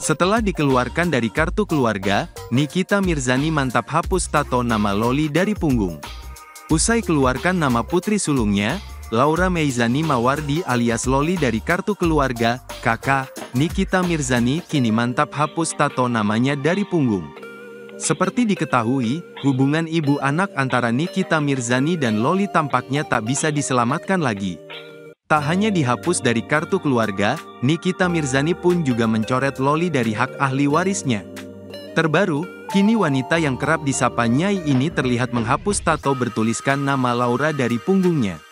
Setelah dikeluarkan dari kartu keluarga, Nikita Mirzani mantap hapus tato nama Loli dari punggung. Usai keluarkan nama putri sulungnya, Laura Meizani Mawardi alias Loli dari kartu keluarga, kakak, Nikita Mirzani kini mantap hapus tato namanya dari punggung. Seperti diketahui, hubungan ibu anak antara Nikita Mirzani dan Loli tampaknya tak bisa diselamatkan lagi. Tak hanya dihapus dari kartu keluarga, Nikita Mirzani pun juga mencoret Loli dari hak ahli warisnya. Terbaru, kini wanita yang kerap disapa Nyai ini terlihat menghapus tato bertuliskan nama Laura dari punggungnya.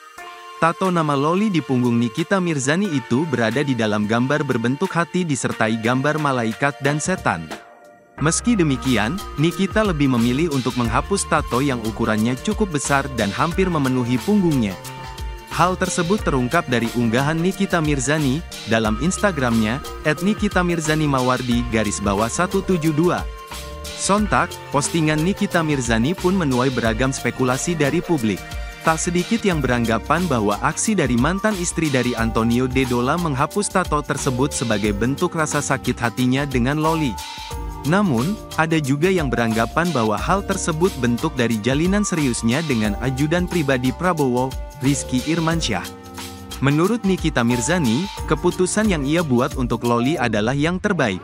Tato nama Loli di punggung Nikita Mirzani itu berada di dalam gambar berbentuk hati disertai gambar malaikat dan setan. Meski demikian, Nikita lebih memilih untuk menghapus tato yang ukurannya cukup besar dan hampir memenuhi punggungnya. Hal tersebut terungkap dari unggahan Nikita Mirzani, dalam Instagramnya, at Nikita Mirzani Mawardi garis bawah 172. Sontak, postingan Nikita Mirzani pun menuai beragam spekulasi dari publik. Tak sedikit yang beranggapan bahwa aksi dari mantan istri dari Antonio De Dola menghapus tato tersebut sebagai bentuk rasa sakit hatinya dengan Loli. Namun, ada juga yang beranggapan bahwa hal tersebut bentuk dari jalinan seriusnya dengan ajudan pribadi Prabowo, Rizky Irmansyah. Menurut Nikita Mirzani, keputusan yang ia buat untuk Loli adalah yang terbaik.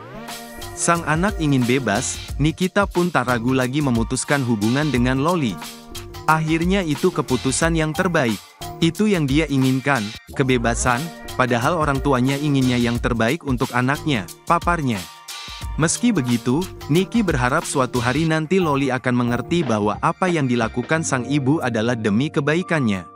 Sang anak ingin bebas, Nikita pun tak ragu lagi memutuskan hubungan dengan Loli. Akhirnya itu keputusan yang terbaik. Itu yang dia inginkan, kebebasan, padahal orang tuanya inginnya yang terbaik untuk anaknya, paparnya. Meski begitu, Niki berharap suatu hari nanti Loli akan mengerti bahwa apa yang dilakukan sang ibu adalah demi kebaikannya.